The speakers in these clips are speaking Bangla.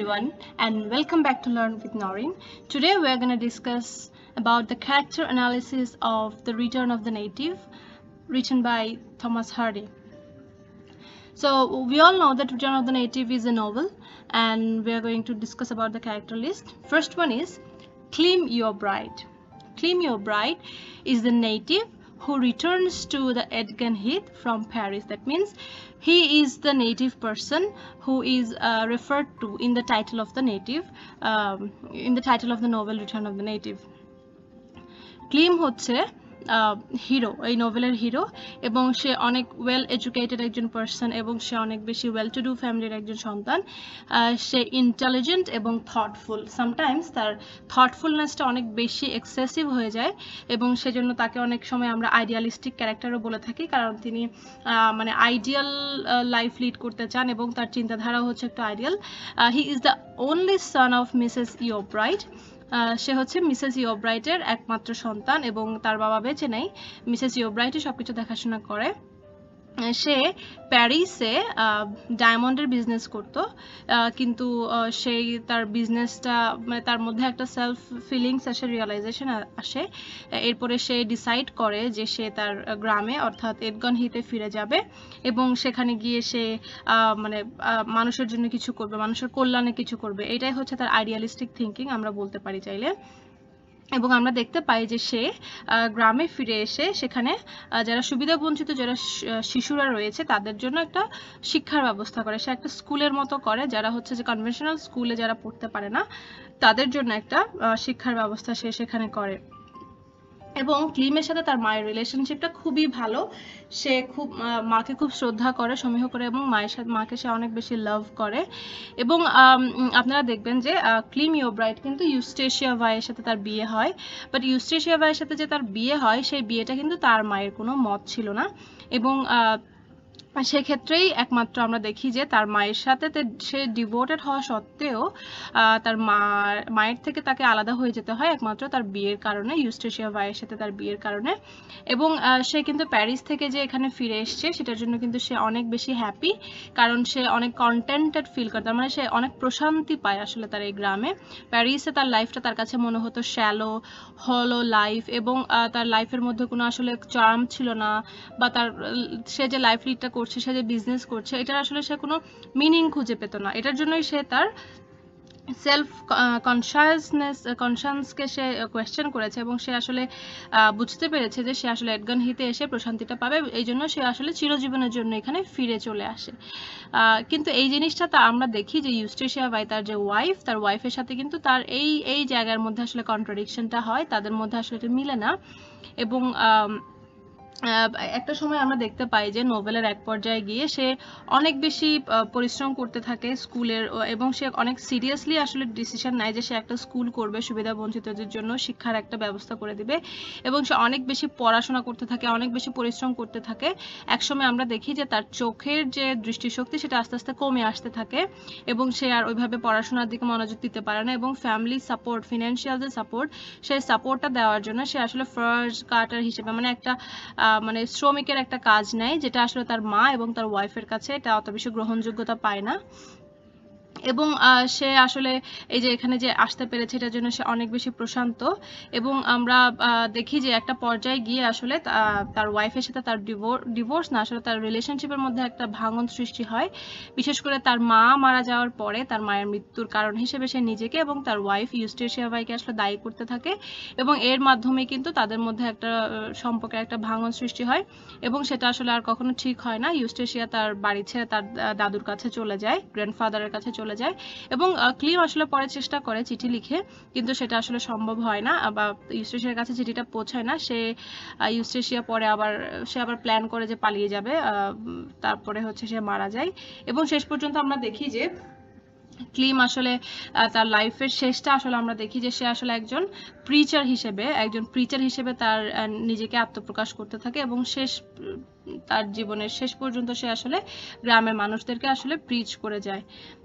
everyone and welcome back to Learn with Noreen. Today we are going to discuss about the character analysis of The Return of the Native written by Thomas Hardy. So we all know that Return of the Native is a novel and we are going to discuss about the character list. First one is Clem Your Bride. Clem Your Bride is the native who returns to the Edgen Heath from Paris. That means he is the native person who is uh, referred to in the title of the native, um, in the title of the novel Return of the Native. Claim হচ্ছে হিরো এই নোভেলের হিরো এবং সে অনেক ওয়েল এডুকেটেড একজন পার্সন এবং সে অনেক বেশি ওয়েল টু ডু ফ্যামিলির একজন সন্তান। সে ইন্টেলিজেন্ট এবং থটফুল সামটাইমস তার থটফুলনেসটা অনেক বেশি এক্সেসিভ হয়ে যায় এবং সেজন্য তাকে অনেক সময় আমরা আইডিয়ালিস্টিক ক্যারেক্টারও বলে থাকি, কারণ তিনি মানে আইডিয়াল লাইফ লিড করতে চান এবং তার চিন্তাধারা হচ্ছে একটা ideal he is the son of Mrs Yeobright সে হচ্ছে মিসেস ইওব্রাইটের একমাত্র সন্তান এবং তার বাবা বেঁচে নেই। মিসেস ইওব্রাইটই সবকিছু দেখাশোনা করে। সে প্যারিসে ডায়মন্ডের বিজনেস করত কিন্তু সেই তার বিজনেসটা মানে তার মধ্যে একটা সেলফ ফিলিংস আসে রিয়েলাইজেশন আসে। এরপরে সে ডিসাইড করে যে সে তার গ্রামে, অর্থাৎ এদগন হিতে ফিরে যাবে এবং সেখানে গিয়ে সে মানে মানুষের জন্য কিছু করবে, মানুষের কল্যাণে কিছু করবে। এটাই হচ্ছে তার আইডিয়ালিস্টিক থিঙ্কিং আমরা বলতে পারি চাইলে। এবং আমরা দেখতে পাই যে সে গ্রামে ফিরে এসে সেখানে যারা সুবিধা বঞ্চিত, যারা শিশুরা রয়েছে, তাদের জন্য একটা শিক্ষার ব্যবস্থা করে। সে একটা স্কুলের মতো করে, যারা হচ্ছে যে কনভেনশনাল স্কুলে যারা পড়তে পারে না, তাদের জন্য একটা শিক্ষার ব্যবস্থা সে সেখানে করে। এবং ক্লিমের সাথে তার মায়ের রিলেশনশিপটা খুবই ভালো। সে খুব মাকে খুব শ্রদ্ধা করে, সমীহ করে এবং মায়ের সাথে, মাকে সে অনেক বেশি লাভ করে। এবং আপনারা দেখবেন যে ক্লিম ইওব্রাইট কিন্তু ইউস্টেশিয়া ভাইয়ের সাথে তার বিয়ে হয়। বাট ইউস্টেশিয়া ভাইয়ের সাথে যে তার বিয়ে হয়, সেই বিয়েটা কিন্তু তার মায়ের কোনো মত ছিল না। এবং সেক্ষেত্রেই একমাত্র আমরা দেখি যে তার মায়ের সাথে সে ডিভোটেড হওয়া সত্ত্বেও তার মা, মায়ের থেকে তাকে আলাদা হয়ে যেতে হয়। একমাত্র তার বিয়ের কারণে ইউস্টেশিয়া ভাইয়ের সাথে তার বিয়ের কারণে। এবং সে কিন্তু প্যারিস থেকে যে এখানে ফিরে এসছে, সেটার জন্য কিন্তু সে অনেক বেশি হ্যাপি কারণ সে অনেক কন্টেন্টেড ফিল করে। তার মানে সে অনেক প্রশান্তি পায় আসলে তার এই গ্রামে। প্যারিসে তার লাইফটা তার কাছে মনে হতো শ্যালো হলো লাইফ এবং তার লাইফের মধ্যে কোনো আসলে চার্ম ছিল না বা তার, সে যে লাইফ লিডটা করছে সে যে বিজনেস করছে, এটার আসলে সে কোনো মিনিং খুঁজে পেত না। এটার জন্যই সে তার সেলফ কনসাসনেস কনসাসকে সে কোয়েশ্চেন করেছে এবং সে আসলে বুঝতে পেরেছে যে সে আসলে এডগান হিতে এসে প্রশান্তিটা পাবে। এই জন্য সে আসলে চিরজীবনের জন্য এখানে ফিরে চলে আসে। কিন্তু এই জিনিসটা তা আমরা দেখি যে ইউস্টেশিয়া বাই তার যে ওয়াইফ তার ওয়াইফের সাথে কিন্তু তার এই এই জায়গার মধ্যে আসলে কন্ট্রাডিকশনটা হয়, তাদের মধ্যে আসলে এটা মিলে না। এবং একটা সময় আমরা দেখতে পাই যে নোবেলের এক পর্যায়ে গিয়ে সে অনেক বেশি পরিশ্রম করতে থাকে স্কুলের এবং সে অনেক সিরিয়াসলি আসলে ডিসিশন নেয় যে সে একটা স্কুল করবে সুবিধা বঞ্চিতদের জন্য, শিক্ষার একটা ব্যবস্থা করে দিবে, এবং সে অনেক বেশি পড়াশোনা করতে থাকে, অনেক বেশি পরিশ্রম করতে থাকে। একসময় আমরা দেখি যে তার চোখের যে দৃষ্টিশক্তি সেটা আস্তে আস্তে কমে আসতে থাকে, এবং সে আর ওইভাবে পড়াশোনার দিকে মনোযোগ দিতে পারে না, এবং ফ্যামিলি সাপোর্ট ফিনান্সিয়াল যে সাপোর্ট সেই সাপোর্টটা দেওয়ার জন্য সে আসলে ফার্স্ট কার্টার হিসেবে মানে একটা মানে শ্রমিকের একটা কাজ নেয়, যেটা আসলে তার মা এবং তার ওয়াইফের কাছে এটা অত বেশি গ্রহণযোগ্যতা পায় না। এবং সে আসলে এই যে এখানে যে আসতে পেরেছে এটার জন্য সে অনেক বেশি প্রশান্ত এবং আমরা দেখি যে একটা পর্যায়ে গিয়ে আসলে তার ওয়াইফের সাথে তার ডিভোর্স না, আসলে তার রিলেশনশিপের মধ্যে একটা ভাঙন সৃষ্টি হয়। বিশেষ করে তার মা মারা যাওয়ার পরে তার মায়ের মৃত্যুর কারণ হিসেবে সে নিজেকে এবং তার ওয়াইফ ইউস্টেশিয়া ভাইকে আসলে দায়ী করতে থাকে এবং এর মাধ্যমে কিন্তু তাদের মধ্যে একটা সম্পর্কের একটা ভাঙন সৃষ্টি হয় এবং সেটা আসলে আর কখনো ঠিক হয় না। ইউস্টেশিয়া তার বাড়ি ছেড়ে তার দাদুর কাছে চলে যায় গ্র্যান্ডফাদারের কাছে চলে যায়। এবং ক্লিম আসলে পরে চেষ্টা করে চিঠি লিখে, কিন্তু সেটা আসলে সম্ভব হয় না বা ইউস্টেশিয়ার কাছে চিঠিটা পৌঁছায় না। সে ইউস্টেশিয়া পরে আবার, সে আবার প্ল্যান করে যে পালিয়ে যাবে তারপরে হচ্ছে সে মারা যায়। এবং শেষ পর্যন্ত আমরা দেখি যে ক্লিম আসলে তার লাইফের শেষটা আসলে আমরা দেখি যে সে আসলে একজন প্রিচার হিসেবে, একজন প্রিচার হিসেবে তার নিজেকে আত্মপ্রকাশ করতে থাকে এবং শেষ, তার জীবনের শেষ পর্যন্ত সে আসলে গ্রামের মানুষদেরকে আসলে প্রিচ করে যায়।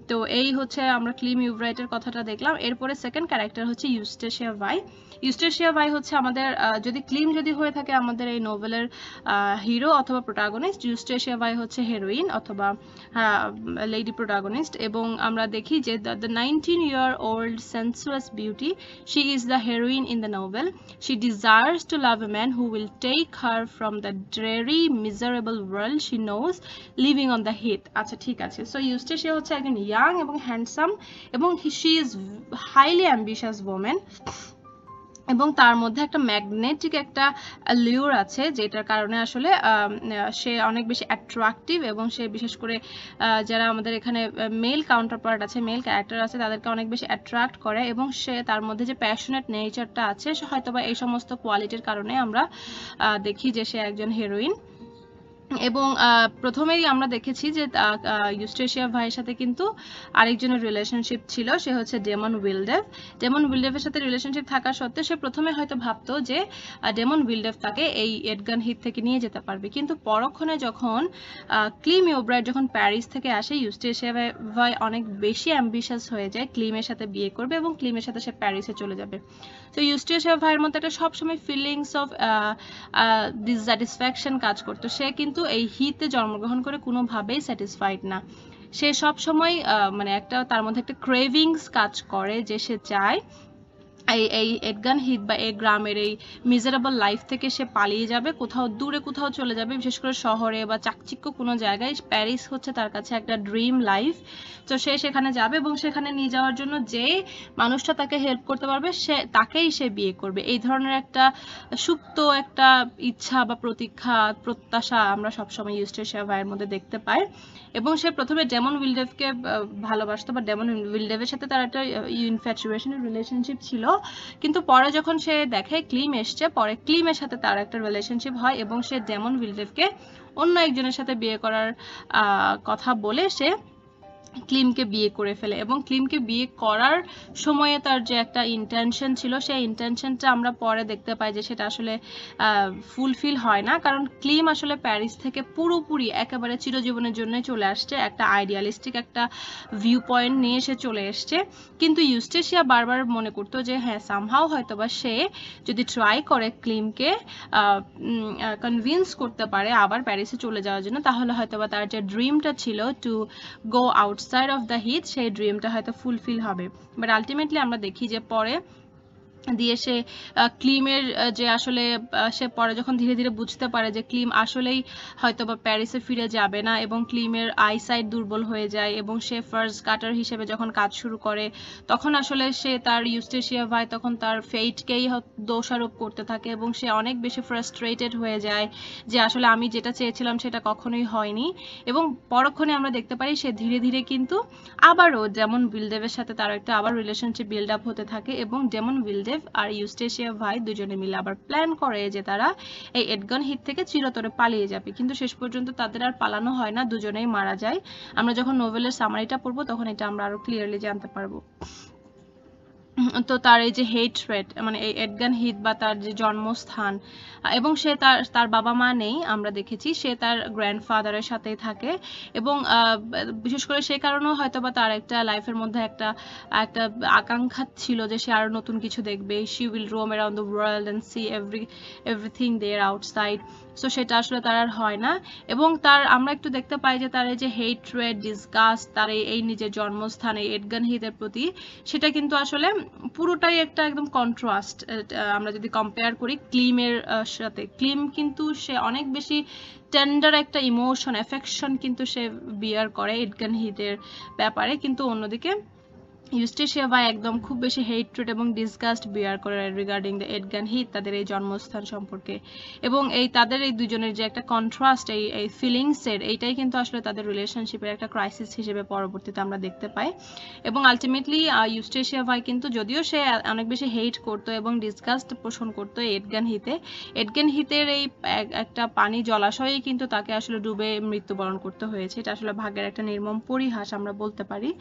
তো এই হচ্ছে আমরা ক্লিম ইউভরাইটের কথাটা দেখলাম। এরপরে সেকেন্ড ক্যারেক্টার হচ্ছে ইউস্টেশিয়া ভাই ইউস্টেশিয়া ভাই হচ্ছে আমাদের যদি ক্লিম যদি হয়ে থাকে আমাদের এই নোভেলের হিরো অথবা প্রোটাগনিস্ট ইউস্টেশিয়া ভাই হচ্ছে হেরোইন অথবা লেডি প্রোটাগনিস্ট এবং আমরা দেখি যে the nineteen year old sensuous beauty she is the heroine in the novel she desires to love a man who will take her from the dreary miserable world she knows living on the heath আচ্ছা ঠিক আছে। সো ইউস্টেশিয়া হচ্ছে একজন ইয়াং এবং হ্যান্ডসাম এবং she is highly ambitious women এবং তার মধ্যে একটা ম্যাগনেটিক একটা লিওর আছে, যেটার কারণে আসলে সে অনেক বেশি অ্যাট্রাকটিভ এবং সে বিশেষ করে যারা আমাদের এখানে মেল কাউন্টার পার্ট আছে মেল ক্যারেক্টার আছে, তাদেরকে অনেক বেশি অ্যাট্রাক্ট করে এবং সে তার মধ্যে যে প্যাশনেট নেচারটা আছে হয়তো বা এই সমস্ত কোয়ালিটির কারণে আমরা দেখি যে সে একজন হিরোইন এবং প্রথমেই আমরা দেখেছি যে ইউস্ট্রেশিয়া ভাইয়ের সাথে কিন্তু আরেকজনের রিলেশনশিপ ছিল, সে হচ্ছে ডেমন উইলডেভ ডেমন উইলডেভের সাথে রিলেশনশিপ থাকা সত্ত্বেও সে প্রথমে হয়তো ভাবতো যে ডেমন উইলডেভ তাকে এই এডগান হিট থেকে নিয়ে যেতে পারবে। কিন্তু পরক্ষণে যখন ক্লিম ইউব্রাইট যখন প্যারিস থেকে আসে ইউস্টেশিয়া ভাই অনেক বেশি অ্যাম্বিশাস হয়ে যায় ক্লিমের সাথে বিয়ে করবে এবং ক্লিমের সাথে সে প্যারিসে চলে যাবে। তো ইউস্ট্রেশিয়া ভাইয়ের মধ্যে একটা সবসময় ফিলিংস অফ ডিসস্যাটিসফ্যাকশন কাজ করতো। সে কিন্তু এই হিতে জন্মগ্রহণ করে কোনোভাবেই স্যাটিসফাইড না। সে সব সময় মানে একটা, তার মধ্যে একটা ক্রেভিংস কাজ করে যে সে চায়। এই এই এডগান হিট বা এই গ্রামের এই মিজারেবল লাইফ থেকে সে পালিয়ে যাবে, কোথাও দূরে কোথাও চলে যাবে, বিশেষ করে শহরে বা চাকচিক্য কোনো জায়গায়। প্যারিস হচ্ছে তার কাছে একটা ড্রিম লাইফ তো সে সেখানে যাবে এবং সেখানে নিয়ে যাওয়ার জন্য যে মানুষটা তাকে হেল্প করতে পারবে, সে, তাকেই সে বিয়ে করবে। এই ধরনের একটা সুপ্ত একটা ইচ্ছা বা প্রতীক্ষা, প্রত্যাশা আমরা সবসময় ইউস্টেশিয়া ভাইয়ের মধ্যে দেখতে পাই। এবং সে প্রথমে ডেমন উইলডেভকে ভালোবাসতো বা ডেমন উইলডেভের সাথে তার একটা ইনফ্যাচুয়েশনের রিলেশনশিপ ছিল। কিন্তু পরে যখন সে দেখে ক্লিম এসছে, পরে ক্লিমের সাথে তার একটা রিলেশনশিপ হয় এবং সে ডেমন উইলডেভকে অন্য একজনের সাথে বিয়ে করার কথা বলে সে ক্লিমকে বিয়ে করে ফেলে এবং ক্লিমকে বিয়ে করার সময়ে তার যে একটা ইন্টেনশন ছিল, সেই ইন্টেনশনটা আমরা পরে দেখতে পাই যে সেটা আসলে ফুলফিল হয় না। কারণ ক্লিম আসলে প্যারিস থেকে পুরোপুরি একেবারে চিরজীবনের জন্যই চলে আসছে। একটা আইডিয়ালিস্টিক একটা ভিউ পয়েন্ট নিয়ে সে চলে এসছে। কিন্তু ইউস্টেশিয়া বারবার মনে করতো যে হ্যাঁ সামহাও হয়তোবা সে যদি ট্রাই করে ক্লিমকে কনভিন্স করতে পারে আবার প্যারিসে চলে যাওয়ার জন্য, তাহলে হয়তোবা তার যে ড্রিমটা ছিল to go out outside of the heath সেই ড্রিমটা হয়তো ফুলফিল হবে। বাট আলটিমেটলি আমরা দেখি যে পরে দিয়ে সে ক্লিমের যে আসলে সে পরে যখন ধীরে ধীরে বুঝতে পারে যে ক্লিম আসলেই হয়তো বা প্যারিসে ফিরে যাবে না এবং ক্লিমের আইসাইট দুর্বল হয়ে যায় এবং সে ফার্স্ট কাটার হিসেবে যখন কাজ শুরু করে, তখন আসলে সে তার ইউস্টেশিয়া ভাই তখন তার ফেইটকেই দোষারোপ করতে থাকে এবং সে অনেক বেশি ফ্রাস্ট্রেটেড হয়ে যায় যে আসলে আমি যেটা চেয়েছিলাম সেটা কখনোই হয়নি এবং পরক্ষণে আমরা দেখতে পারি সে ধীরে ধীরে কিন্তু আবারও যেমন বিলদেবের সাথে তার একটা আবার রিলেশনশিপ বিল্ড আপ হতে থাকে এবং যেমন বিলদেব জোসেফ আর ইউস্টেশিয়া ভাই দুজনে মিলে আবার প্ল্যান করে যে তারা এই এডগন হিট থেকে চিরতরে পালিয়ে যাবে। কিন্তু শেষ পর্যন্ত তাদের আর পালানো হয় না, দুজনেই মারা যায়। আমরা যখন নোভেলের সামারিটা পড়ব, তখন এটা আমরা আরও ক্লিয়ারলি জানতে পারব। তো তার এই যে হেট রেট মানে এই এডগান হিট বা তার যে জন্মস্থান, এবং সে তার তার বাবা মা নেই, আমরা দেখেছি, সে তার গ্র্যান্ডফাদারের সাথেই থাকে, এবং বিশেষ করে সেই কারণেও হয়তো বা তার একটা লাইফের মধ্যে একটা একটা আকাঙ্ক্ষা ছিল যে সে আরও নতুন কিছু দেখবে। She will roam around the world and see every everything there outside so সেটা আসলে তার আর হয় না। এবং তার, আমরা একটু দেখতে পাই যে তার এই যে হেট্রেড ডিসগাস্ট তার এই নিজের জন্মস্থানে এডগান হিদের প্রতি, সেটা কিন্তু আসলে পুরোটাই একটা একদম কন্ট্রাস্ট আমরা যদি কম্পেয়ার করি ক্লিমের সাথে। ক্লিম কিন্তু সে অনেক বেশি টেন্ডার একটা ইমোশন এফেকশন কিন্তু সে বিয়ার করে এডগান হিদের ব্যাপারে। কিন্তু অন্যদিকে ইউস্টেশিয়া ভাই একদম খুব বেশি হেট্রেড এবং ডিসকাস্ট বিয়ার করে রিগার্ডিং দ্য এডগান হিট তাদের এই জন্মস্থান সম্পর্কে। এবং এই তাদের এই দুজনের যে একটা কন্ট্রাস্ট এই এই ফিলিংসের এইটাই কিন্তু আসলে তাদের রিলেশনশিপের একটা ক্রাইসিস হিসেবে পরবর্তীতে আমরা দেখতে পাই। এবং আলটিমেটলি ইউস্টেশিয়া ভাই কিন্তু যদিও সে অনেক বেশি হেট করতো এবং ডিসকাস্ট পোষণ করতো এডগান হিতে এডগান হিতের এই একটা পানি জলাশয়েই কিন্তু তাকে আসলে ডুবে মৃত্যুবরণ করতে হয়েছে। এটা আসলে ভাগ্যের একটা নির্মম পরিহাস আমরা বলতে পারি।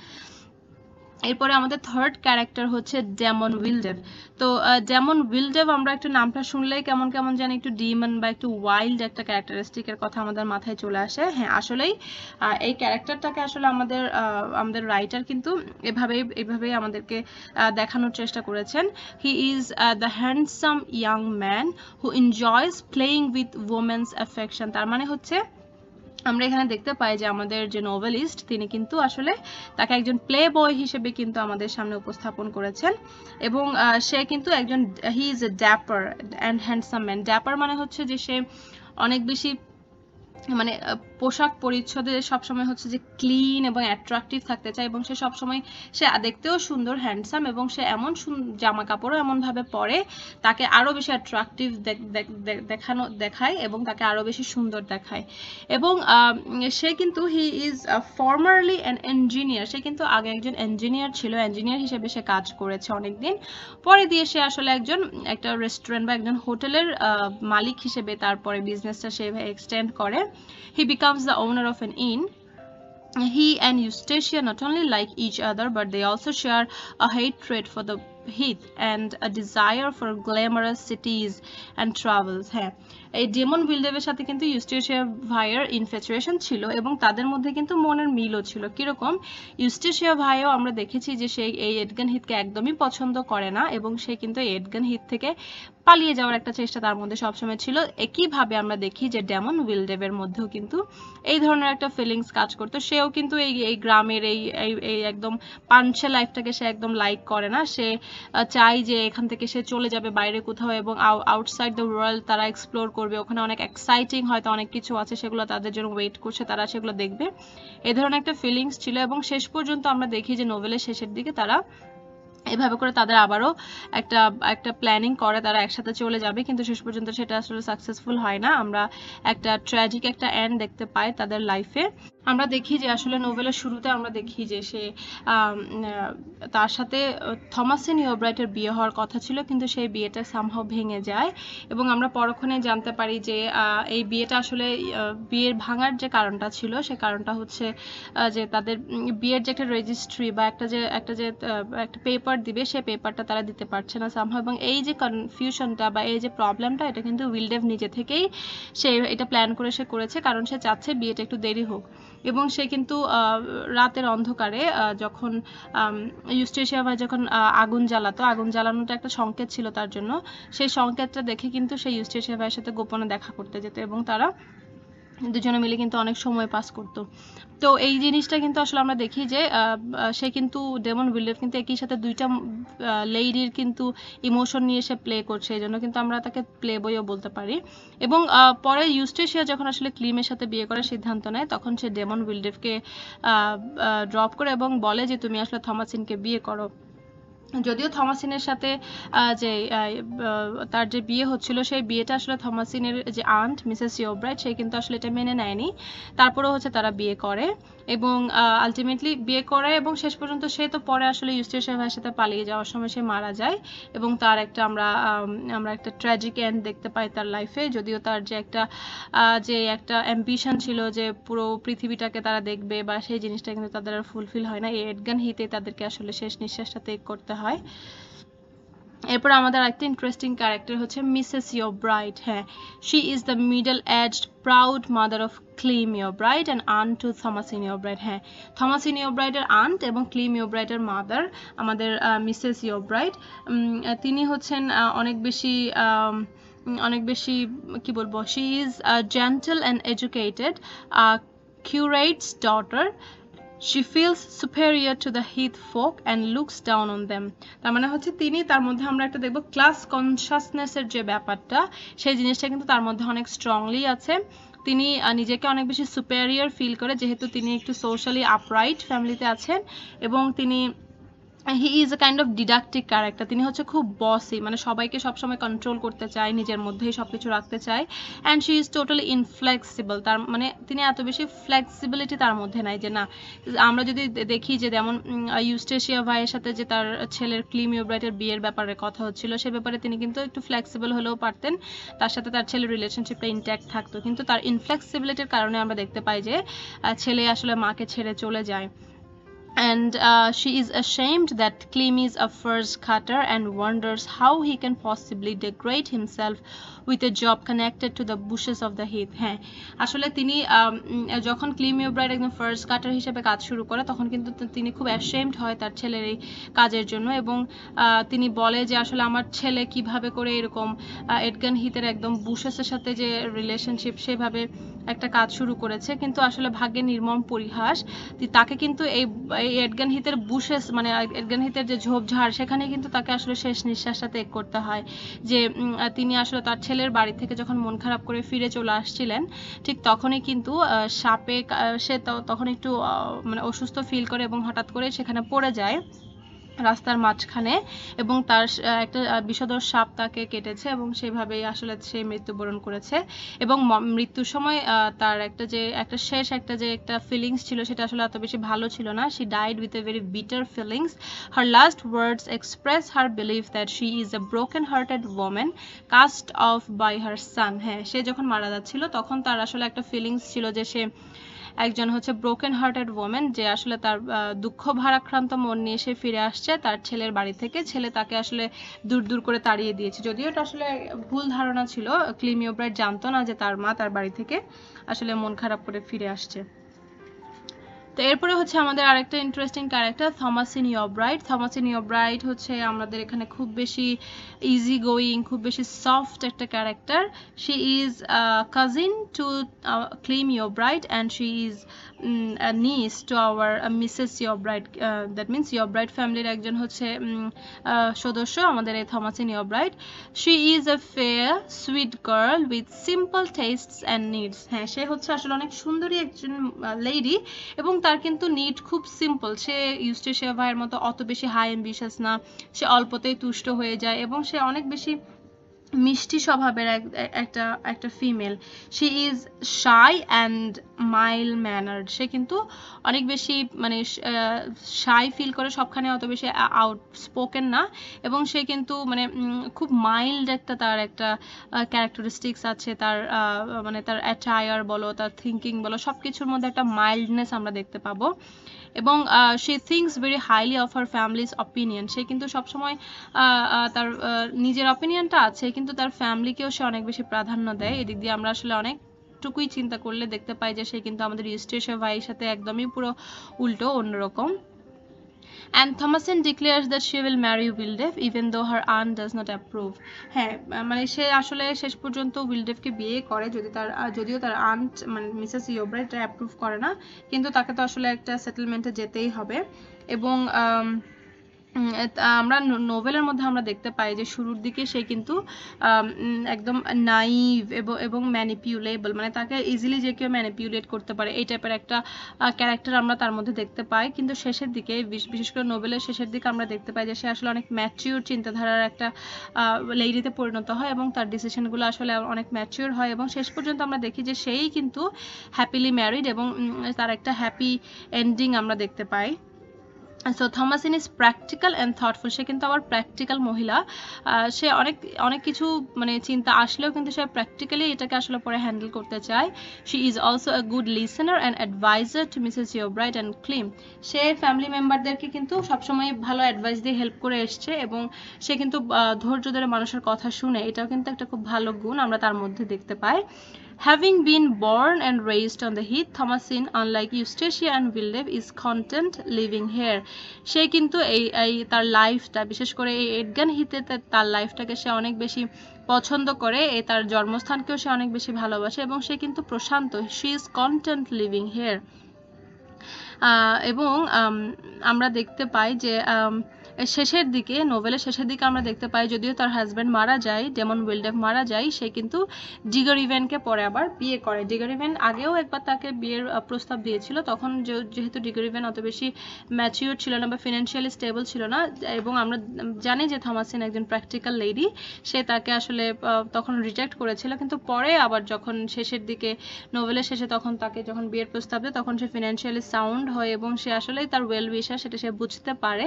এরপরে আমাদের থার্ড ক্যারেক্টার হচ্ছে ডেমন উইলডেভ তো ডেমন উইলডেভ আমরা একটু নামটা শুনলেই কেমন কেমন জানি একটু ডিমন বা একটু ওয়াইল্ড একটা ক্যারেক্টারিস্টিকের কথা আমাদের মাথায় চলে আসে। হ্যাঁ আসলেই এই ক্যারেক্টারটাকে আসলে আমাদের আমাদের রাইটার কিন্তু এভাবেই এভাবেই আমাদেরকে দেখানোর চেষ্টা করেছেন। He is the handsome young man who enjoys playing with women's affection তার মানে হচ্ছে আমরা এখানে দেখতে পাই যে আমাদের যে নোভেলিস্ট তিনি কিন্তু আসলে তাকে একজন প্লে বয় হিসেবে কিন্তু আমাদের সামনে উপস্থাপন করেছেন। এবং সে কিন্তু একজন he is a dapper and handsome man dapper মানে হচ্ছে যে সে অনেক বেশি মানে পোশাক পরিচ্ছদে সবসময় হচ্ছে যে ক্লিন এবং অ্যাট্রাকটিভ থাকতে চায় এবং সে সবসময় সে দেখতেও সুন্দর হ্যান্ডসাম এবং সে এমন জামা কাপড়ও এমনভাবে পরে, তাকে আরও বেশি অ্যাট্রাকটিভ দেখানো দেখায় এবং তাকে আরও বেশি সুন্দর দেখায়। এবং সে কিন্তু he is formerly an engineer সে কিন্তু আগে একজন ইঞ্জিনিয়ার ছিল ইঞ্জিনিয়ার হিসেবে সে কাজ করেছে অনেকদিন। পরে দিয়ে সে আসলে একজন, একটা রেস্টুরেন্ট বা একজন হোটেলের মালিক হিসেবে তারপরে বিজনেসটা সে এক্সটেন্ড করে। He the owner of an inn. He and Eustacia not only like each other but they also share a hatred for the heath and a desire for glamorous cities and travels এই ডেমন উইলডেভের সাথে কিন্তু ইউস্টেশিয়া ভাইয়ের ইনফেচুয়েশন ছিল এবং তাদের মধ্যে কিন্তু মনের মিলও ছিল। কীরকম? ইউস্টেশিয়া ভাইও আমরা দেখেছি যে সে এই এডগান হিতকে একদমই পছন্দ করে না এবং সে কিন্তু এডগান হিত থেকে পালিয়ে যাওয়ার একটা চেষ্টা তার মধ্যে সবসময় ছিল। একইভাবে আমরা দেখি যে ডেমন উইলডেভের মধ্যেও কিন্তু এই ধরনের একটা ফিলিংস কাজ করতো। সেও কিন্তু এই এই গ্রামের এই এই একদম পাঞ্চে লাইফটাকে সে একদম লাইক করে না। সে চাই যে এখান থেকে সে চলে যাবে বাইরে কোথাও এবং আউটসাইড দ্য ওয়ার্ল্ড তারা এক্সপ্লোর করবে। ওখানে অনেক এক্সাইটিং হয়তো অনেক কিছু আছে সেগুলো তাদের জন্য ওয়েট করছে, তারা সেগুলো দেখবে। এ ধরনের একটা ফিলিংস ছিল এবং শেষ পর্যন্ত আমরা দেখি যে নোভেলের শেষের দিকে তারা এভাবে করে তাদের আবারও একটা একটা প্ল্যানিং করে, তারা একসাথে চলে যাবে, কিন্তু শেষ পর্যন্ত সেটা আসলে সাকসেসফুল হয় না। আমরা একটা ট্র্যাজিক একটা এন্ড দেখতে পাই তাদের লাইফে আমরা দেখি যে আসলে নোভেলের শুরুতে আমরা দেখি যে সে তার সাথে থমাসিন ইওব্রাইটের বিয়ে হওয়ার কথা ছিল, কিন্তু সেই বিয়েটা সামহাও ভেঙে যায়। এবং আমরা পরক্ষণে জানতে পারি যে এই বিয়েটা আসলে বিয়ের ভাঙার যে কারণটা ছিল, সে কারণটা হচ্ছে যে তাদের বিয়ের যে একটা রেজিস্ট্রি বা একটা যে একটা যে একটা পেপার দিবে সেই পেপারটা তারা দিতে পারছে না সামহাও এবং এই যে কনফিউশনটা বা এই যে প্রবলেমটা এটা কিন্তু উইলডেভ নিজে থেকেই সে, এটা প্ল্যান করে সে করেছে, কারণ সে চাচ্ছে বিয়েটা একটু দেরি হোক। এবং সে কিন্তু রাতের অন্ধকারে যখন ইউস্টেশিয়া ভাই যখন আগুন জ্বালাতো, আগুন জ্বালানোটা একটা সংকেত ছিল তার জন্য। সেই সংকেতটা দেখে কিন্তু সেই ইউস্টেশিয়া ভাইয়ের সাথে গোপনে দেখা করতে যেত এবং তারা দুজনে মিলে কিন্তু অনেক সময় পাস করতো। তো এই জিনিসটা কিন্তু আসলে আমরা দেখি যে সে কিন্তু ডেমন উইলেভ কিন্তু একই সাথে দুইটা লেডির কিন্তু ইমোশন নিয়ে সে প্লে করছে, এই জন্য কিন্তু আমরা তাকে প্লে বইও বলতে পারি। এবং পরে ইউস্টেশিয়া যখন আসলে ক্লিমের সাথে বিয়ে করার সিদ্ধান্ত নেয়, তখন সে ডেমন উইলডেভকে ড্রপ করে এবং বলে যে, তুমি আসলে থমাসিনকে বিয়ে করো। যদিও থমাসিনের সাথে যে তার যে বিয়ে হচ্ছিল, সেই বিয়েটা আসলে থমাসিনের যে আন্ট মিসেস ইওব্রাইট সে কিন্তু আসলে এটা মেনে নেয়নি। তারপরেও হচ্ছে তারা বিয়ে করে এবং আলটিমেটলি বিয়ে করে এবং শেষ পর্যন্ত সে তো পরে আসলে ইউস্টেশিয়া ভাইয়ের সাথে পালিয়ে যাওয়ার সময় সে মারা যায় এবং তার একটা আমরা আমরা একটা ট্র্যাজিক এন্ড দেখতে পাই তার লাইফে যদিও তার যে একটা যে একটা অ্যাম্বিশন ছিল যে পুরো পৃথিবীটাকে তারা দেখবে বা সেই জিনিসটা কিন্তু তাদের আর ফুলফিল হয় না। এই এডগান হিতে তাদেরকে আসলে শেষ নিঃশ্বাসটা ত্যাগ করতে হয় এরপর আমাদের আরেকটা ইন্টারেস্টিং ক্যারেক্টার হচ্ছে মিসেস ইয়োর ব্রাইট হ্যাঁ। She is the middle aged proud mother of Clym Yeobright and aunt to Thomasin Yeobright হ্যাঁ। থমাসিন ইয়োর ব্রাইটের আন্ট এবং ক্লিম ইয়োর ব্রাইটের মাদার আমাদের মিসেস ইয়োর ব্রাইট তিনি হচ্ছেন অনেক বেশি অনেক বেশি, কি বলব she is gentle and educated curate's daughter she feels superior to the heath folk and looks down on them. তার মানে হচ্ছে তিনি তার মধ্যে আমরা একটা দেখব ক্লাস কনসাসনেসের যে ব্যাপারটা, সেই জিনিসটা কিন্তু তার মধ্যে অনেক স্ট্রংলি আছে। তিনি নিজেকে অনেক বেশি সুপেরিয়র ফিল করে, যেহেতু তিনি একটু সোশ্যালি আপরাইট ফ্যামিলিতে আছেন এবং তিনি he is a kind of didactic character তিনি হচ্ছে খুব বসি মানে সবাইকে সবসময় কন্ট্রোল করতে চায়, নিজের মধ্যেই সব কিছু রাখতে চায়। And she is totally inflexible তার মানে তিনি এত বেশি ফ্লেক্সিবিলিটি তার মধ্যে নাই যে না, আমরা যদি দেখি যে যেমন ইউস্টেশিয়া ভাইয়ের সাথে যে তার ছেলের ক্লিমিওব্রাইটের বিয়ের ব্যাপারে কথা হচ্ছিল, সে ব্যাপারে তিনি কিন্তু একটু ফ্লেক্সিবল হলেও পারতেন। তার সাথে তার ছেলের রিলেশনশিপটা ইনট্যাক্ট থাকতো। কিন্তু তার ইনফ্লেক্সিবিলিটির কারণে আমরা দেখতে পাই যে ছেলে আসলে মাকে ছেড়ে চলে যায়। And uh, she is ashamed that a furs cutter and wonders how he can possibly degrade himself with a job connected to the bushes of the heath. হ্যাঁ আসলে তিনি যখন ক্লিম ইউব্রাইড একদম ফার্স্ট কাটার হিসেবে কাজ শুরু করে তখন কিন্তু তিনি খুব অ্যাশেমড হয় তার ছেলের এই কাজের জন্য এবং তিনি বলে যে আসলে আমার ছেলে কীভাবে করে এরকম এডগান হিতের একদম বুশেসের সাথে যে রিলেশনশিপ সেভাবে একটা কাজ শুরু করেছে। কিন্তু আসলে ভাগ্যের নির্মম পরিহাস তাকে কিন্তু এই এডগান হিতের বুশেস মানে এডগান হিতের যে ঝোপঝাড় সেখানে কিন্তু তাকে আসলে শেষ নিঃশ্বাসটা ত্যাগ করতে হয়। যে তিনি আসলে তার ছেলের বাড়ি থেকে যখন মন খারাপ করে ফিরে চলে আসছিলেন, ঠিক তখনই কিন্তু সাপে সে তখন একটু মানে অসুস্থ ফিল করে এবং হঠাৎ করে সেখানে পড়ে যায়। রাস্তার মাঝখানে এবং তার একটা বিষধর সাপ তাকে কেটেছে এবং সেভাবেই আসলে সে মৃত্যুবরণ করেছে এবং মৃত্যুর সময় তার একটা যে, একটা শেষ একটা যে, একটা ফিলিংস ছিল সেটা আসলে এত বেশি ভালো ছিল না। She died with a very bitter feelings her last words express her believe that she is a broken hearted women cast off by her son হ্যাঁ সে যখন মারা যাচ্ছিল তখন তার আসলে একটা ফিলিংস ছিল যে সে একজন হচ্ছে ব্রোকেন হার্টেড ওমেন যে আসলে তার দুঃখ ভারাক্রান্ত মন নিয়ে সে ফিরে আসছে, তার ছেলের বাড়ি থেকে। ছেলে তাকে আসলে দূর দূর করে তাড়িয়ে দিয়েছে। যদিও এটা আসলে ভুল ধারণা ছিল ক্লিমিওব্রাইট জানতো না যে তার মা তার বাড়ি থেকে আসলে মন খারাপ করে ফিরে আসছে। তো এরপরে হচ্ছে আমাদের আরেকটা interesting character Thomasin Yeobright Thomasin Yeobright হচ্ছে আমাদের এখানে খুব বেশি ইজি গোয়িং খুব বেশি সফট একটা character she is cousin to Clym Yeobright and she is nice to our Mrs Yeobright that means Yeobright ফ্যামিলির একজন হচ্ছে সদস্য আমাদের এই Thomasin Yeobright she is a fair sweet girl with simple tastes and needs হ্যাঁ সে হচ্ছে আসলে অনেক সুন্দরী একজন লেডি এবং তার কিন্তু নিড খুব সিম্পল সে ইউস্টেশিয়া ভাইয়ের মতো অত বেশি হাই অ্যাম্বিশাস না। সে অল্পতেই তুষ্ট হয়ে যায় এবং সে অনেক বেশি মিষ্টি স্বভাবের একটা একটা female she is shy and mild mannered সে কিন্তু অনেক বেশি মানে শাই ফিল করে, সবখানে অত বেশি আউট স্পোকেন না। এবং সে কিন্তু মানে খুব মাইল্ড একটা তার একটা ক্যারেক্টারিস্টিক্স আছে। তার মানে তার অ্যাটায়ার বলো, তার থিঙ্কিং বলো সব কিছুর মধ্যে একটা মাইল্ডনেস আমরা দেখতে পাবো। এবং সে thinks very highly of her family's opinion সে কিন্তু সবসময় তার নিজের অপিনিয়নটা আছে, কিন্তু তার ফ্যামিলিকেও সে অনেক বেশি প্রাধান্য দেয়। এদিক দিয়ে আমরা আসলে অনেক টুকুই চিন্তা করলে দেখতে পাই যে, সে কিন্তু আমাদের ইস্টেশা ভাইয়ের সাথে একদমই পুরো উল্টো, অন্যরকম। And Thomasin declares that she will marry Wildev, even though her aunt does not approve. হ্যাঁ মানে সে আসলে শেষ পর্যন্ত উইলডেভকে বিয়ে করে, যদি তার যদিও তার আন্ট মানে মিসেস ইয়োব্রাইট অ্যাপ্রুভ করে না, কিন্তু তাকে তো আসলে একটা সেটেলমেন্টে যেতেই হবে। এবং আমরা নোভেলের মধ্যে আমরা দেখতে পাই যে শুরুর দিকে সে কিন্তু একদম নাইভ এবং ম্যানিপিউলেবল মানে তাকে ইজিলি যে কেউ ম্যানিপিউলেট করতে পারে, এই টাইপের একটা ক্যারেক্টার আমরা তার মধ্যে দেখতে পাই। কিন্তু শেষের দিকে বিশেষ করে নোভেলের শেষের দিকে আমরা দেখতে পাই যে সে আসলে অনেক ম্যাচিউর চিন্তাধারার একটা লেডিতে পরিণত হয় এবং তার ডিসিশনগুলো আসলে অনেক ম্যাচিউর হয় এবং শেষ পর্যন্ত আমরা দেখি যে সেই কিন্তু হ্যাপিলি ম্যারিড এবং তার একটা হ্যাপি এন্ডিং আমরা দেখতে পাই। So Thomasin is practical and thoughtful সে কিন্তু আবার প্র্যাকটিক্যাল মহিলা। সে অনেক অনেক কিছু মানে চিন্তা আসলেও কিন্তু সে প্র্যাকটিক্যালি এটাকে আসলে পরে হ্যান্ডেল করতে চায়। She is also a good listener and advisor to Mrs Yeobright and Clym say family মেম্বারদেরকে কিন্তু সবসময় ভালো অ্যাডভাইস দিয়ে হেল্প করে এসছে এবং সে কিন্তু ধৈর্য ধরে মানুষের কথা শুনে। এটাও কিন্তু একটা খুব ভালো গুণ আমরা তার মধ্যে দেখতে পাই। Having been born and raised on the heath, Thomasin, unlike Eustacia and Wildev, is content living here. সে কিন্তু এই এই তার লাইফটা বিশেষ করে এই এডগান হিতে তার লাইফটাকে সে অনেক বেশি পছন্দ করে এই তার জন্মস্থানকেও সে অনেক বেশি ভালোবাসে এবং সে কিন্তু প্রশান্ত she is content living here এবং আমরা দেখতে পাই যে শেষের দিকে নোভেলের শেষের দিকে আমরা দেখতে পাই যদিও তার হাজব্যান্ড মারা যায় ডেমন উইলডেভ মারা যায়, সে কিন্তু ডিগার ইভেনকে পরে আবার বিয়ে করে। ডিগার ইভেন আগেও একবার তাকে বিয়ের প্রস্তাব দিয়েছিল, তখন যেহেতু ডিগার ইভেন অত বেশি ম্যাচিওর ছিল না বা ফিনান্সিয়ালি স্টেবল ছিল না, এবং আমরা জানি যে থমাসিন একজন প্র্যাকটিক্যাল লেডি সে তাকে আসলে তখন রিজেক্ট করেছিল, কিন্তু পরে আবার যখন শেষের দিকে নোভেলের শেষে তখন তাকে যখন বিয়ের প্রস্তাব দেয়, তখন সে ফিনান্সিয়ালি সাউন্ড হয় এবং সে আসলেই তার ওয়েল উইশার সেটা সে বুঝতে পারে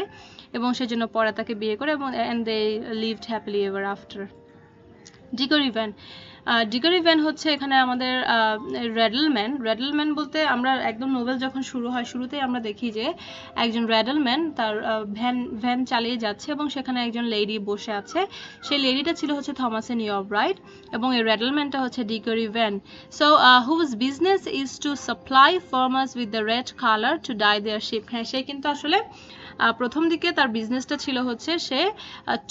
এবং সেজন্য পরে তাকে বিয়ে করে এবং and they lived happily ever after Diggory Venn Diggory Venn হচ্ছে এখানে আমাদের রেডলম্যান রেডলম্যান বলতে আমরা একদম নোবেল যখন শুরু হয়, শুরুতেই আমরা দেখি যে একজন রেডলম্যান তার ভ্যান ভ্যান চালিয়ে যাচ্ছে এবং সেখানে একজন লেডি বসে আছে। সেই লেডিটা ছিল হচ্ছে থমাসেন ইয়ব্রাইট এবং এই রেডলম্যানটা হচ্ছে Diggory Venn so whose business is to supply farmers with the red colour to dye their sheep হ্যাঁ সে কিন্তু আসলে প্রথম দিকে তার বিজনেসটা ছিল হচ্ছে সে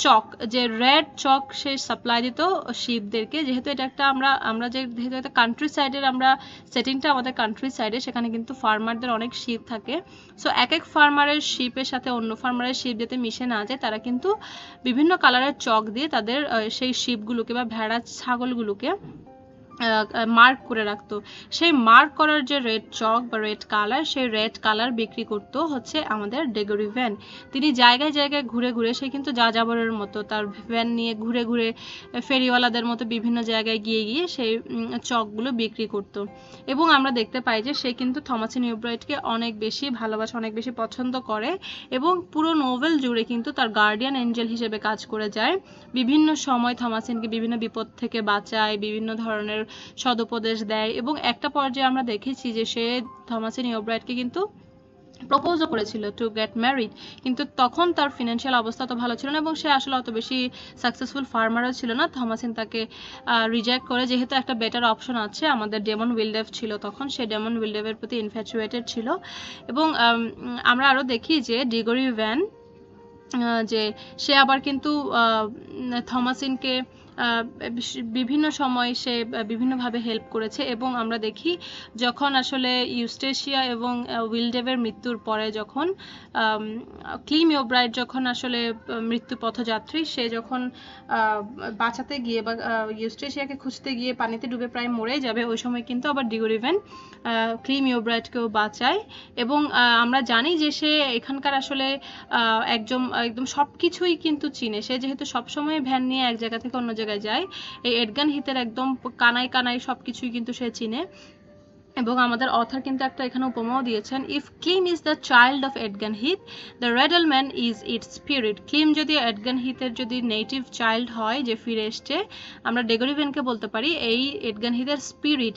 চক, যে রেড চক সে সাপ্লাই দিত শিপদেরকে যেহেতু এটা একটা আমরা আমরা যে, যেহেতু একটা কান্ট্রি সাইডের আমরা সেটিংটা আমাদের কান্ট্রি সাইডে সেখানে কিন্তু ফার্মারদের অনেক শিপ থাকে। সো এক এক ফার্মারের শিপের সাথে অন্য ফার্মারের শিপ যাতে মিশে না যায়, তারা কিন্তু বিভিন্ন কালারের চক দিয়ে তাদের সেই শিপগুলোকে বা ভেড়া, ছাগলগুলোকে মার্ক করে রাখতো। সেই মার্ক করার যে রেড চক বা রেড কালার সেই রেড কালার বিক্রি করতো হচ্ছে আমাদের ডেগরি ভ্যান তিনি জায়গায় জায়গায় ঘুরে ঘুরে, সে কিন্তু যা যাবরের মতো, তার ভ্যান নিয়ে ঘুরে ঘুরে ফেরিওয়ালাদের মতো বিভিন্ন জায়গায় গিয়ে গিয়ে সেই চকগুলো বিক্রি করতো। এবং আমরা দেখতে পাই যে সে কিন্তু থমাসিন ইউব্রাইটকে অনেক বেশি ভালোবাসে, অনেক বেশি পছন্দ করে এবং পুরো নোভেল জুড়ে কিন্তু তার গার্ডিয়ান এঞ্জেল হিসেবে কাজ করে যায়। বিভিন্ন সময় থমাসিনকে বিভিন্ন বিপদ থেকে বাঁচায়, বিভিন্ন ধরনের সদুপদেশ দেয় এবং একটা পর্যায়ে আমরা দেখেছি যে সে থমাসিন ইওব্রাইটকে কিন্তু প্রপোজও করেছিল টু গেট ম্যারিড কিন্তু তখন তার ফিনান্সিয়াল অবস্থা তো ভালো ছিল না এবং সে আসলে অত বেশি সাকসেসফুল ফার্মারও ছিল না। থমাসিন তাকে রিজেক্ট করে। যেহেতু একটা বেটার অপশন আছে, আমাদের ডেমন উইলডেভ ছিল তখন, সে ডেমন উইলডেভের প্রতি ইনফ্যাচুয়েটেড ছিল। এবং আমরা আরও দেখি যে ডিগরি ভ্যান যে সে আবার কিন্তু থমাসিনকে বিভিন্ন সময় সে বিভিন্নভাবে হেল্প করেছে এবং আমরা দেখি যখন আসলে ইউস্টেশিয়া এবং উইলডেভের মৃত্যুর পরে যখন ক্লিম ইওব্রাইট যখন আসলে মৃত্যু পথযাত্রী সে যখন বাঁচাতে গিয়ে বা ইউস্টেশিয়াকে খুঁজতে গিয়ে পানিতে ডুবে প্রায় মরে যাবে, ওই সময় কিন্তু আবার ডিগোরিভেন ক্লিম ইওব্রাইটকেও বাঁচায় এবং আমরা জানি যে সে এখানকার আসলে একদম একদম সব কিছুই কিন্তু চিনে। সে যেহেতু সবসময় ভ্যান নিয়ে এক জায়গা থেকে অন্য জায়গায় যায়। এই এডগান হিতের একদম কানায় কানায় সব কিছুই কিন্তু সে চিনে। এবং আমাদের অথার কিন্তু একটা এখানে উপমাও দিয়েছেন if Clym is the child of এডগান Heath the reddleman is its spirit Clym যদি এডগান হিথের যদি নেটিভ চাইল্ড হয়, যে ফিরে এসছে, আমরা ডেগোরিভেনকে বলতে পারি, এই এডগান হিথের স্পিরিট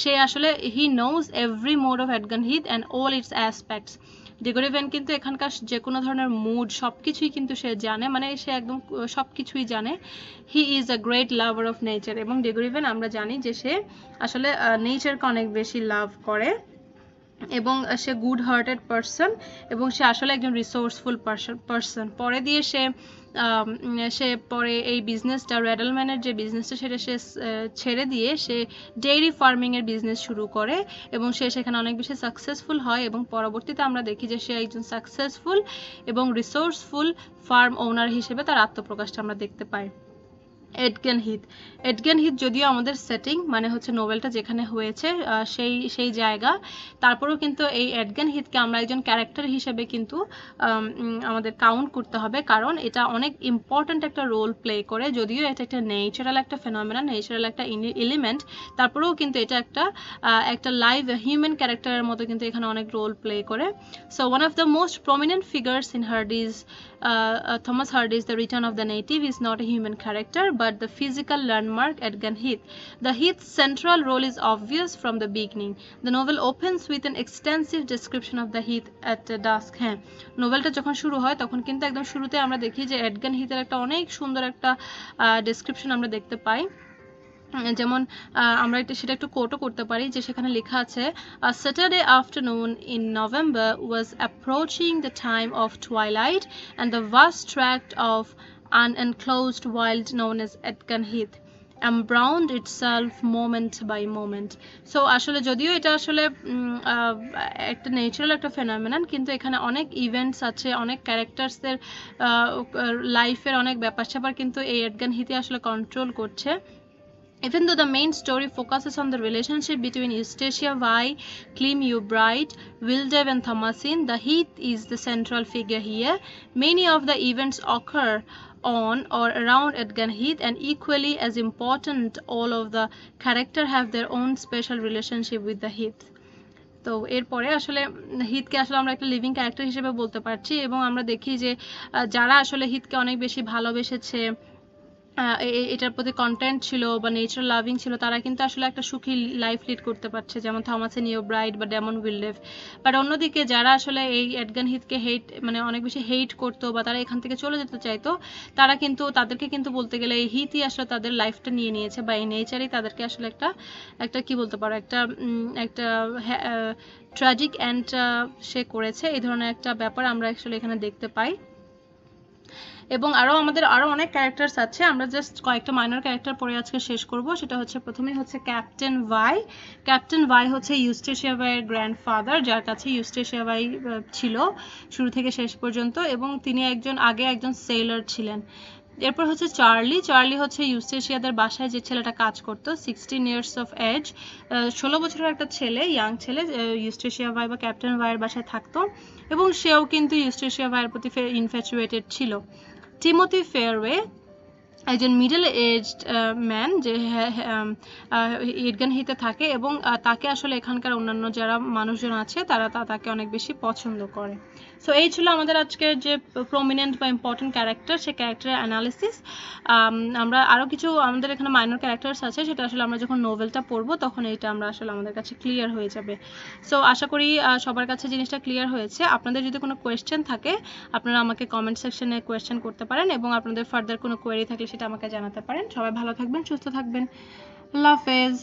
সে আসলে he knows every mood of এডগান Heath and all its aspects Diggory Venn কিন্তু এখানকার যে কোনো ধরনের মুড সব কিছুই কিন্তু সে জানে। মানে সে একদম সব কিছুই জানে। He is a great lover of nature এবং ডেগোরিভেন আমরা জানি যে সে আসলে নেচারকে অনেক বেশি লাভ করে এবং সে গুড হার্টেড পারসন এবং সে আসলে একজন রিসোর্সফুল পারসন পরে দিয়ে সে সে পরে এই বিজনেসটা র্যাডলম্যানের যে বিজনেসটা সেটা সে ছেড়ে দিয়ে সে ডেইরি ফার্মিংয়ের বিজনেস শুরু করে এবং সে সেখানে অনেক বেশি সাকসেসফুল হয় এবং পরবর্তীতে আমরা দেখি যে সে একজন সাকসেসফুল এবং রিসোর্সফুল ফার্ম ওনার হিসেবে তার আত্মপ্রকাশটা আমরা দেখতে পাই। এডগেন হিথ। এডগেন হিথ যদিও আমাদের সেটিং মানে হচ্ছে নোবেলটা যেখানে হয়েছে সেই সেই জায়গা। তারপরেও কিন্তু এই এডগেন হিথকে আমরা একজন ক্যারেক্টার হিসেবে কিন্তু আমাদের কাউন্ট করতে হবে। কারণ এটা অনেক ইম্পর্ট্যান্ট একটা রোল প্লে করে। যদিও এটা একটা নেচারাল একটা ফেনোমেনা নেচারাল একটা এলিমেন্ট তারপরেও কিন্তু এটা একটা একটা লাইভ হিউম্যান ক্যারেক্টারের মতো কিন্তু এখানে অনেক রোল প্লে করে। So one of the most prominent figures in Hardy's Thomas Hardy's The Return of the Native is not a human character but the physical landmark at Heath. The Heath's central role is obvious from the beginning. The novel opens with an extensive description of the Heath at dusk. হ্যাঁ নোভেলটা যখন শুরু হয় তখন কিন্তু একদম শুরুতে আমরা দেখি যে এডগান হিথের একটা অনেক সুন্দর একটা ডেসক্রিপশন আমরা দেখতে পাই যেমন আমরা এটা সেটা একটু কোটও করতে পারি যে সেখানে লেখা আছে Saturday afternoon in November was approaching the time of twilight and the vast tract of unenclosed wild known as Etkan Heath embrowned itself moment by moment. So আসলে যদিও এটা আসলে একটা ন্যাচারাল একটা ফেনামিনান কিন্তু এখানে অনেক ইভেন্টস আছে, অনেক ক্যারেক্টার্সদের লাইফের অনেক ব্যাপার স্যাপার কিন্তু এই এডগান হিতে আসলে কন্ট্রোল করছে। Even though the main story focuses on the relationship between Eustacia Vi, Clem Bright, Wildev and Thomasin, the Heath is the central figure here. Many of the events occur on or around Edgar Heath and equally as important, all of the character have their own special relationship with the Heath. তো এরপরে আসলে হিতকে আসলে আমরা একটা লিভিং ক্যারেক্টার হিসেবে বলতে পারছি এবং আমরা দেখি যে যারা আসলে হিতকে অনেক বেশি ভালোবেসেছে এটার প্রতি কন্টেন্ট ছিল বা নেচার লাভিং ছিল, তারা কিন্তু আসলে একটা সুখী লাইফ লিড করতে পারছে, যেমন থমাসে নিও ব্রাইড বা ডেমন উইলডেভ বাট অন্যদিকে যারা আসলে এই এডগান হিথকে হেট মানে অনেক বেশি হেট করতো বা তারা এখান থেকে চলে যেতে চাইতো, তারা কিন্তু, তাদেরকে কিন্তু বলতে গেলে এই হিতই আসলে তাদের লাইফটা নিয়ে নিয়েছে বা এই নেচারই তাদেরকে আসলে একটা একটা কি বলতে পারো, একটা একটা ট্র্যাজিক অ্যান্ড সে করেছে। এই ধরনের একটা ব্যাপার আমরা আসলে এখানে দেখতে পাই। এবং আরও আমাদের আরও অনেক ক্যারেক্টার্স আছে। আমরা জাস্ট কয়েকটা মাইনর ক্যারেক্টার পরে আজকে শেষ করব। সেটা হচ্ছে প্রথমেই হচ্ছে ক্যাপ্টেন ভাই ক্যাপ্টেন ভাই হচ্ছে ইউস্টেশিয়া ভাইয়ের গ্র্যান্ডফাদার যার কাছে ইউস্টেশিয়া ভাই ছিল শুরু থেকে শেষ পর্যন্ত এবং তিনি একজন, আগে একজন সেলার ছিলেন। এরপর হচ্ছে চার্লি চার্লি হচ্ছে ইউস্টেশিয়াদের বাসায় যে ছেলেটা কাজ করতো সিক্সটিন ইয়ার্স অফ এজ ষোলো বছরের একটা ছেলে ইয়াং ছেলে ইউস্টেশিয়া ভাই বা ক্যাপ্টেন ভাইয়ের বাসায় থাকতো এবং সেও কিন্তু ইউস্টেশিয়া ভাইয়ের প্রতি ইনফ্যাচুয়েটেড ছিল। টিমোথি ফেয়ারওয়ে একজন মিডল এজড ম্যান যে ইডগান হিতে থাকে এবং আহ, তাকে আসলে এখানকার অন্যান্য যারা মানুষজন আছে তারা তাকে অনেক বেশি পছন্দ করে। সো এই ছিল আমাদের আজকের যে প্রমিনেন্ট বা ইম্পর্টেন্ট ক্যারেক্টার সেই ক্যারেক্টারের অ্যানালিসিস আমরা আরও কিছু আমাদের এখানে মাইনর ক্যারেক্টার্স আছে, সেটা আসলে আমরা যখন নোভেলটা পড়ব, তখন এইটা আমরা আসলে আমাদের কাছে ক্লিয়ার হয়ে যাবে। সো আশা করি সবার কাছে জিনিসটা ক্লিয়ার হয়েছে। আপনাদের যদি কোনো কোয়েশ্চেন থাকে, আপনারা আমাকে কমেন্ট সেকশনে কোয়েশ্চেন করতে পারেন এবং আপনাদের ফার্দার কোনো কোয়েরি থাকলে সেটা আমাকে জানাতে পারেন। সবাই ভালো থাকবেন, সুস্থ থাকবেন। আল্লাহ হাফেজ।